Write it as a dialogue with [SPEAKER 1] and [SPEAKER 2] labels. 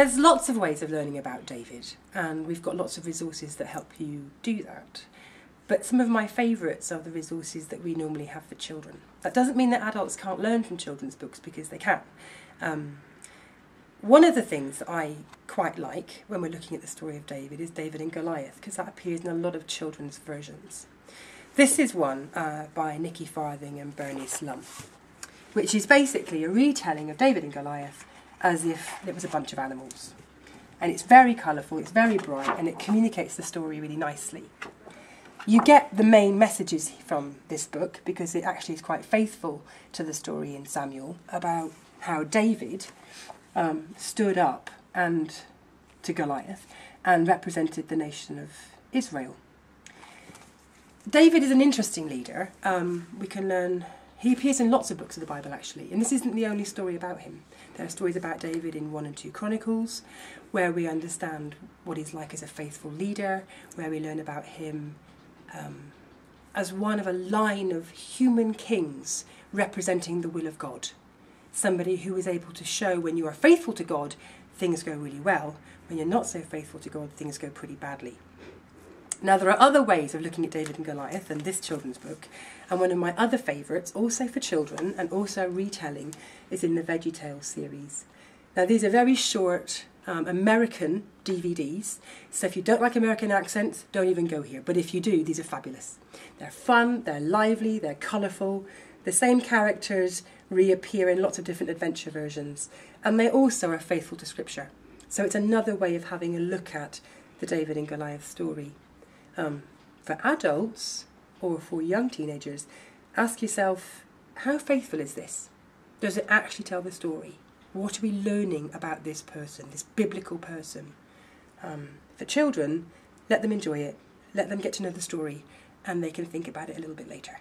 [SPEAKER 1] there's lots of ways of learning about David, and we've got lots of resources that help you do that. But some of my favourites are the resources that we normally have for children. That doesn't mean that adults can't learn from children's books because they can. Um, one of the things that I quite like when we're looking at the story of David is David and Goliath, because that appears in a lot of children's versions. This is one uh, by Nicky Farthing and Bernice Lum, which is basically a retelling of David and Goliath as if it was a bunch of animals. And it's very colourful, it's very bright, and it communicates the story really nicely. You get the main messages from this book because it actually is quite faithful to the story in Samuel about how David um, stood up and to Goliath and represented the nation of Israel. David is an interesting leader. Um, we can learn, he appears in lots of books of the Bible actually, and this isn't the only story about him. There are stories about David in 1 and 2 Chronicles, where we understand what he's like as a faithful leader, where we learn about him um, as one of a line of human kings representing the will of God somebody who is able to show when you are faithful to God, things go really well. When you're not so faithful to God, things go pretty badly. Now, there are other ways of looking at David and Goliath than this children's book, and one of my other favourites, also for children and also retelling, is in the Veggie Tales series. Now, these are very short um, American DVDs, so if you don't like American accents, don't even go here. But if you do, these are fabulous. They're fun, they're lively, they're colourful, the same characters reappear in lots of different adventure versions, and they also are faithful to Scripture. So it's another way of having a look at the David and Goliath story. Um, for adults or for young teenagers, ask yourself how faithful is this? Does it actually tell the story? What are we learning about this person, this biblical person? Um, for children, let them enjoy it, let them get to know the story, and they can think about it a little bit later.